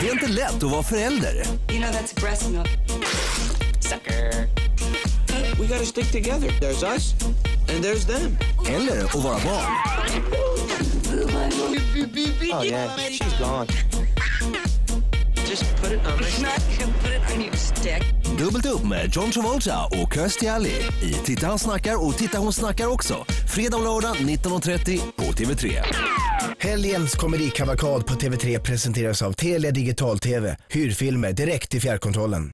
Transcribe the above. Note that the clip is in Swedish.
Det är inte lätt att vara förälder. You know that's breast milk. Sucker. We gotta stick together. There's us, and there's them. Eller att vara barn. Oh yeah, she's gone. Just put it on my gonna put it on your stick. Dubbelt upp med John Travolta och Kirstie Alley i Titta han snackar och Titta hon snackar också. Fredag och lördag 19.30 på TV3. Helgens komedikavalkad på TV3 presenteras av Telia Digital TV. Hyrfilmer direkt i fjärrkontrollen.